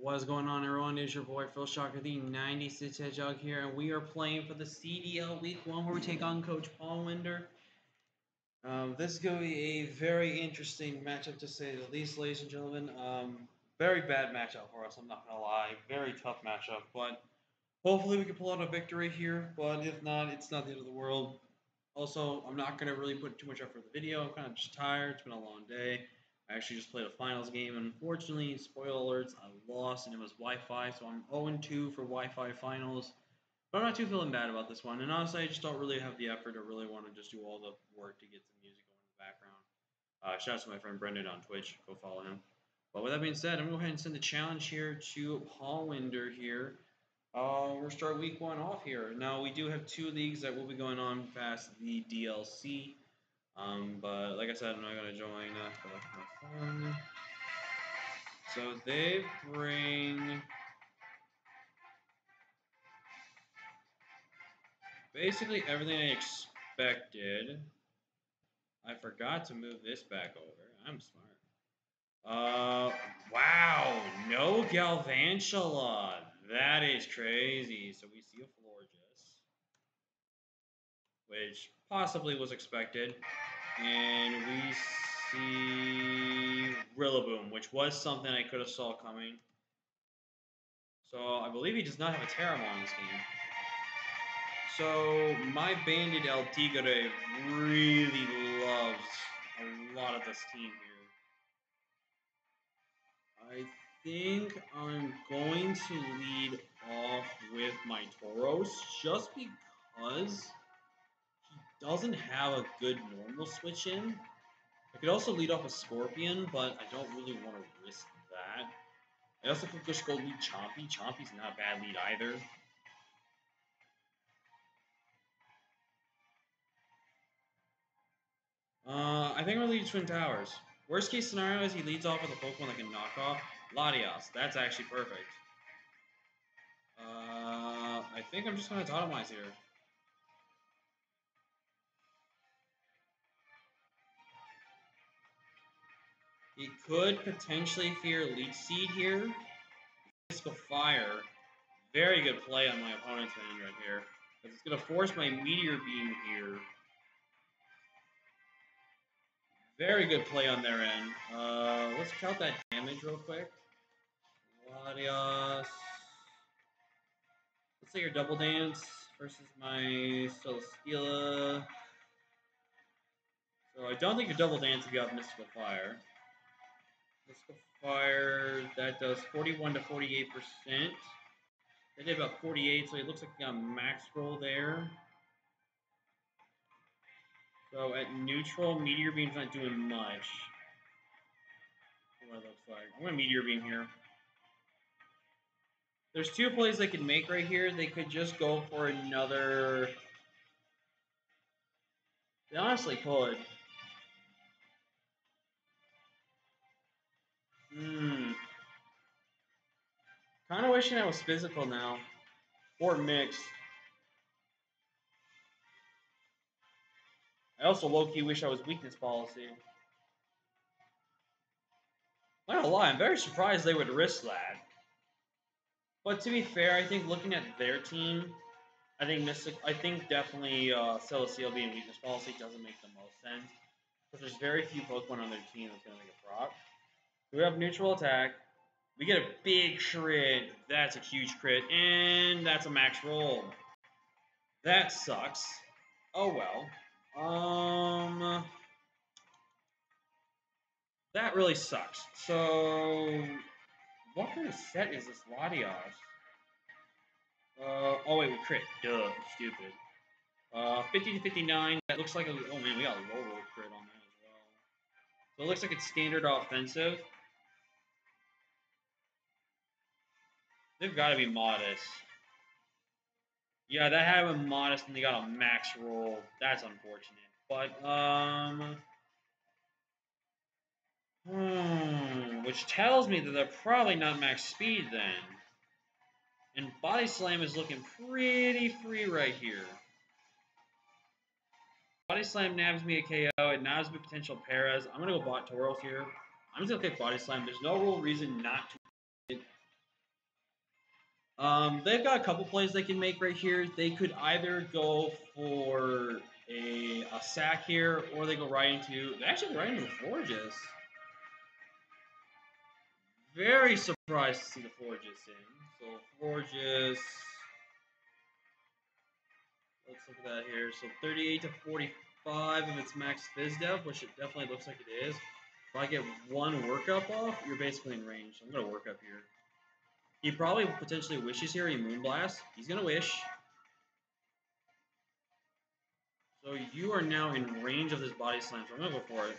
What is going on, everyone? It's your boy Thrill Shocker, the 96 Hedgehog here, and we are playing for the CDL Week 1 where we take on Coach Paul Winder. Um, this is going to be a very interesting matchup to say the least, ladies and gentlemen. Um, very bad matchup for us, I'm not going to lie. Very tough matchup, but hopefully we can pull out a victory here, but if not, it's not the end of the world. Also, I'm not going to really put too much effort for the video. I'm kind of just tired. It's been a long day. I actually just played a finals game. And unfortunately, spoiler alerts, I lost and it was Wi-Fi, so I'm 0-2 for Wi-Fi finals. But I'm not too feeling bad about this one. And honestly, I just don't really have the effort or really want to just do all the work to get some music going in the background. Uh, shout out to my friend Brendan on Twitch. Go follow him. But with that being said, I'm going to go ahead and send the challenge here to Paul Winder here. Uh, we'll start week one off here. Now, we do have two leagues that will be going on past the DLC. Um, but like I said, I'm not going to join uh, my phone. So they bring basically everything I expected. I forgot to move this back over. I'm smart. Uh, wow, no Galvantula. That is crazy. So we see a which possibly was expected. And we see Rillaboom, which was something I could have saw coming. So I believe he does not have a Terramon in this game. So my Bandit El Tigre really loves a lot of this team here. I think I'm going to lead off with my Tauros just because doesn't have a good normal switch in. I could also lead off a Scorpion, but I don't really want to risk that. I also could just go lead Chompy. Chompy's not a bad lead either. Uh, I think we'll lead Twin Towers. Worst case scenario is he leads off with a Pokemon that can knock off Latias. That's actually perfect. Uh, I think I'm just going to Totemize here. Could potentially fear Leech Seed here. Risk of Fire. Very good play on my opponent's hand right here. It's going to force my Meteor Beam here. Very good play on their end. Uh, let's count that damage real quick. Latias. Let's say your Double Dance versus my Celesteela. So I don't think your Double Dance will be off Mystical Fire. Mystical Fire, that does 41 to 48%. They did about 48, so it looks like you got a max roll there. So at neutral, Meteor Beam's not doing much. What it looks like. I'm going to Meteor Beam here. There's two plays they can make right here. They could just go for another... They honestly could. Hmm. Kind of wishing I was physical now. Or mixed. I also low-key wish I was weakness policy. Not gonna lie, I'm very surprised they would risk that. But to be fair, I think looking at their team, I think Mystic, I think definitely uh, Celesteela being weakness policy doesn't make the most sense. Because there's very few Pokemon on their team that's gonna make a proc. We have neutral attack. We get a big crit. That's a huge crit. And that's a max roll. That sucks. Oh well. Um... That really sucks. So... What kind of set is this Latias? Uh, oh wait, we crit. Duh, stupid. Uh, 50 to 59. That looks like a... Oh man, we got a low roll crit on that as well. So it looks like it's standard offensive. They've got to be modest. Yeah, that had a modest and they got a max roll. That's unfortunate. But, um... Hmm, which tells me that they're probably not max speed then. And Body Slam is looking pretty free right here. Body Slam nabs me a KO. It nabs me potential Paras. I'm going to go bot Tauros here. I'm just going to pick Body Slam. There's no real reason not to Um, they've got a couple plays they can make right here. They could either go for a, a sack here, or they go right into, they actually go right into the Florges. Very surprised to see the Florges in. So Florges. let's look at that here. So 38 to 45 if it's max phys dev, which it definitely looks like it is. If I get one workup off, you're basically in range. I'm to work up here. He probably potentially wishes here. He Moonblast. He's going to wish. So you are now in range of this body slam, so I'm going to go for it.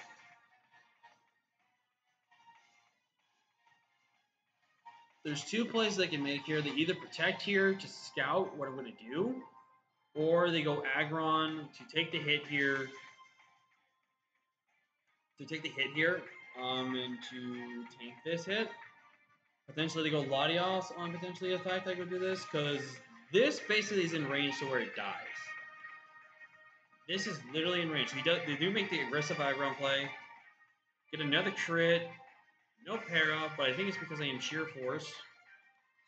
There's two plays they can make here. They either protect here to scout what I'm going to do, or they go Aggron to take the hit here, to take the hit here, um, and to tank this hit. Potentially they go Latios on potentially a fact I could do this, because this basically is in range to where it dies. This is literally in range. Does, they do make the aggressive Aggron play. Get another crit. No para, but I think it's because I am sheer force.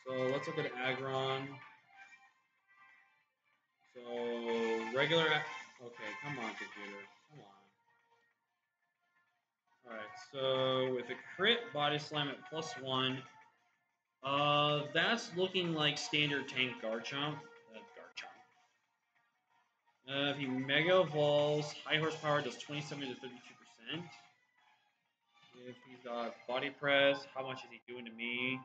So let's look at Aggron. So regular. Okay, come on, computer. Come on. Alright, so with a crit body slam at plus one, uh, that's looking like standard tank Garchomp. Uh, Garchomp. Uh, if he Mega Evolves, high horsepower does 27 to 32%. If he's got body press, how much is he doing to me?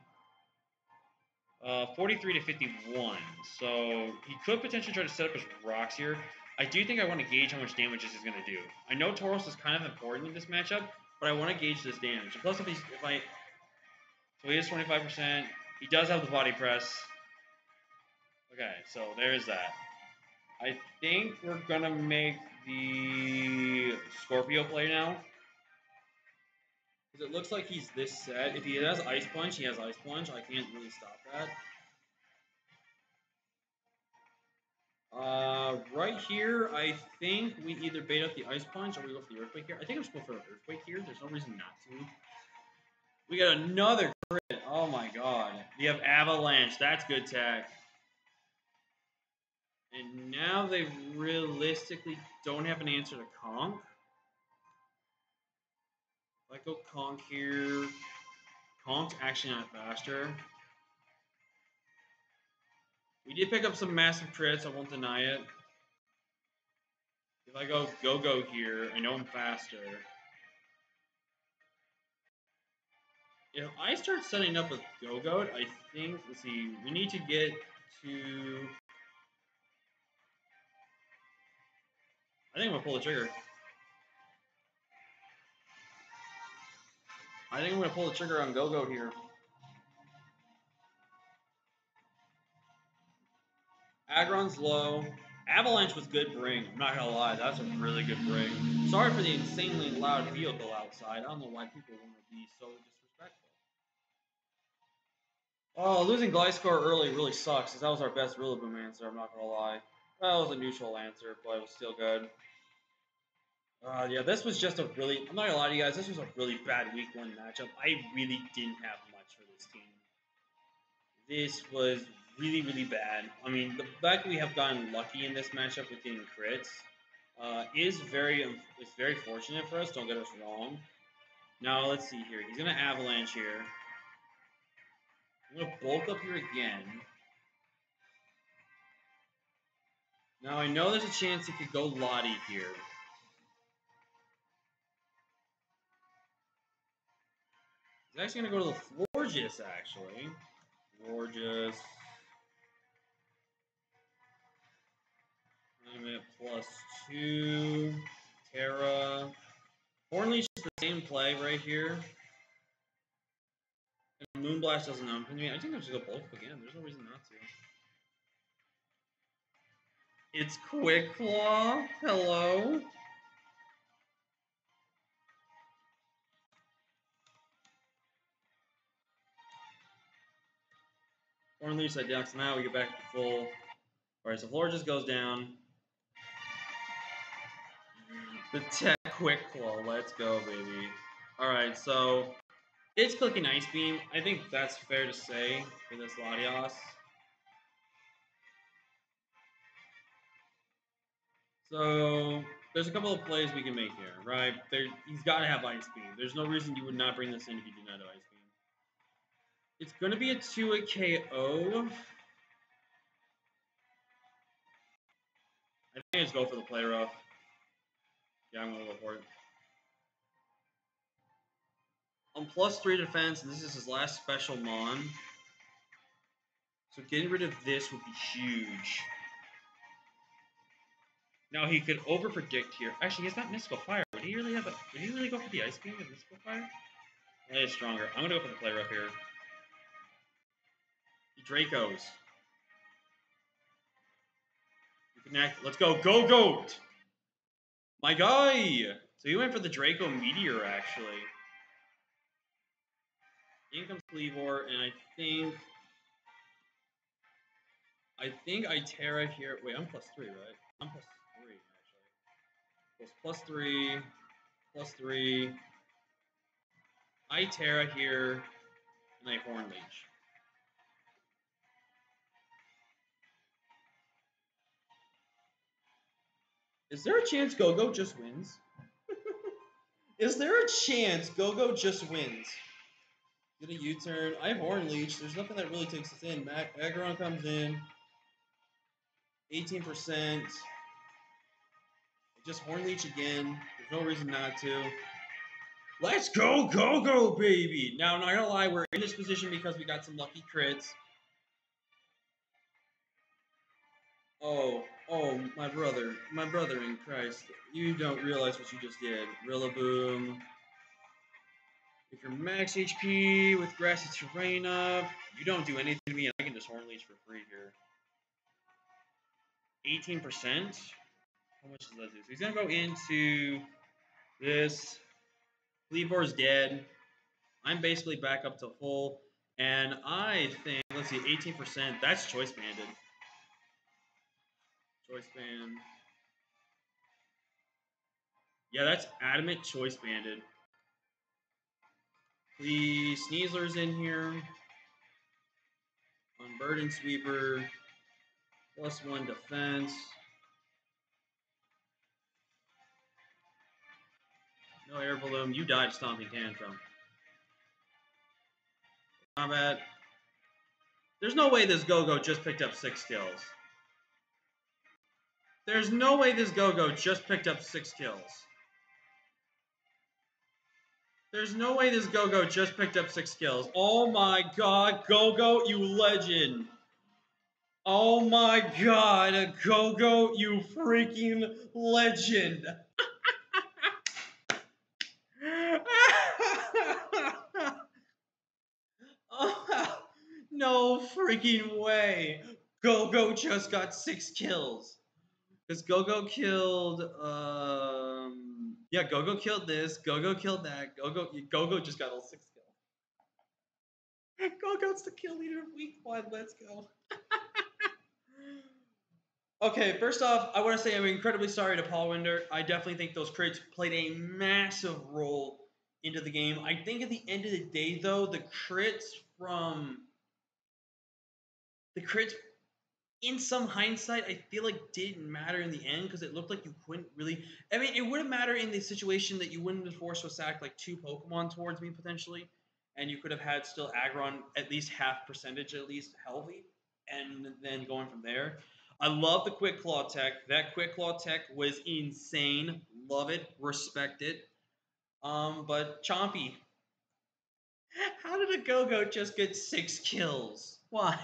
Uh, 43 to 51. So he could potentially try to set up his rocks here. I do think I want to gauge how much damage this is going to do. I know Tauros is kind of important in this matchup, but I want to gauge this damage. Plus, if he's if I so he is 25%. He does have the body press. Okay, so there's that. I think we're gonna make the Scorpio play now. Because it looks like he's this set. If he has Ice Punch, he has Ice Punch. I can't really stop that. Uh, right here, I think we either bait out the Ice Punch or we go for the Earthquake here. I think I'm just going for the Earthquake here. There's no reason not to. We got another crit. Oh my god. We have Avalanche. That's good tech. And now they realistically don't have an answer to Conk. I go Conk here, Conk's actually not faster. We did pick up some massive crits, I won't deny it. If I go Go-Go here, I know I'm faster. If I start setting up with Go-Goat, I think, let's see, we need to get to... I think I'm to pull the trigger. I think I'm to pull the trigger on Go-Goat here. Aggron's low. Avalanche was good bring. I'm not to lie. That's a really good bring. Sorry for the insanely loud vehicle outside. I don't know why people want to be so Oh, losing Gliscor early really sucks, because that was our best Rillaboom answer, I'm not gonna lie. That was a neutral answer, but it was still good. Uh, yeah, this was just a really, I'm not gonna lie to you guys, this was a really bad week one matchup. I really didn't have much for this team. This was really, really bad. I mean, the fact that we have gotten lucky in this matchup with getting crits uh, is very, it's very fortunate for us, don't get us wrong. Now, let's see here. He's going to Avalanche here. I'm going to bulk up here again. Now I know there's a chance he could go Lottie here. He's actually going to go to the Florges, actually. Florges. Plus two. Tera. Hornleash is the same play right here. Moonblast doesn't. I mean, I think I'm just go both again. There's no reason not to. It's Quick Claw. Hello. Horn Leech that ducks. Now we get back to full. Alright, so floor just goes down. The tech quick claw. Let's go, baby. Alright, so it's clicking Ice Beam. I think that's fair to say for this Latios. So there's a couple of plays we can make here, right? There, he's got to have Ice Beam. There's no reason you would not bring this in if you did not have Ice Beam. It's going to be a 2 a KO. I think I just go for the play rough. Yeah, I'm going to go for it. On plus 3 defense, and this is his last special Mon. So getting rid of this would be huge. Now he could overpredict here. Actually, he's not Mystical Fire. Would he really have a? Would he really go for the Ice Beam with Mystical Fire? That is stronger. I'm gonna go for the Play up here. The Dracos. Connect. Let's go. Go Goat! My guy! So he went for the Draco Meteor, actually. In comes Kleavor, and I think... I think I Tera here... Wait, I'm plus 3, right? I'm plus plus three, actually. plus three. I Tera here, and a Horn Leech. Is there a chance Gogo just wins? Is there a chance Gogo just wins? Get a U-turn. I have Horn Leech. There's nothing that really takes us in. Mac Aggron comes in. 18%. Just Horn Leech again. There's no reason not to. Let's go, go, go, baby! Now, I'm not gonna lie, we're in this position because we got some lucky crits. Oh, oh, my brother, my brother in Christ. You don't realize what you just did. Rillaboom. If you're max HP with grassy terrain up, you don't do anything to me, and I can just Horn Leech for free here. 18%? How much does that do? So he's going to go into this. Kleavor's dead. I'm basically back up to full. And I think, let's see, 18%. That's choice banded. Choice band. Yeah, that's adamant choice banded. The Sneasler's in here. Unburden Sweeper. Plus one defense. No air balloon. You died stomping tantrum. Combat. There's no way this Go-Go just picked up six kills. There's no way this Go-Go just picked up six kills. There's no way this Go-Go just picked up six kills. Oh my god, Go-Go, you legend. Oh my god, Go-Go, you freaking legend. No freaking way. Go-Go just got six kills. Because Go-Go killed, um, yeah, Go-Go killed this, Go-Go killed that, Go-Go, Go-Go just got all six kills. Go-Go's the kill leader of week one, let's go. okay, first off, I want to say I'm incredibly sorry to Paul Winder. I definitely think those crits played a massive role into the game. I think at the end of the day, though, the crits from the crits in some hindsight, I feel like didn't matter in the end because it looked like you couldn't really. I mean, it wouldn't matter in the situation that you wouldn't have forced to sack like two Pokemon towards me potentially, and you could have had still Aggron at least half percentage at least healthy, and then going from there. I love the Quick Claw tech. That Quick Claw tech was insane. Love it. Respect it. Um, but Chompy, how did a Go-Go just get six kills? Why?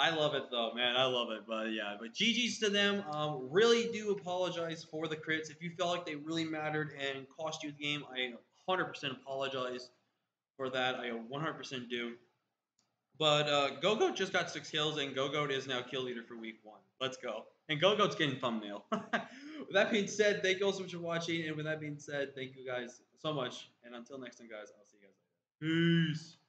I love it though, man. I love it. But yeah, but GG's to them. Um, really do apologize for the crits. If you felt like they really mattered and cost you the game, I 100% apologize for that. I 100% do. But uh, GoGo just got six kills, and GoGo is now kill leader for week one. Let's go. And GoGo's getting thumbnail. with that being said, thank you all so much for watching. And with that being said, thank you guys so much. And until next time, guys, I'll see you guys later. Peace.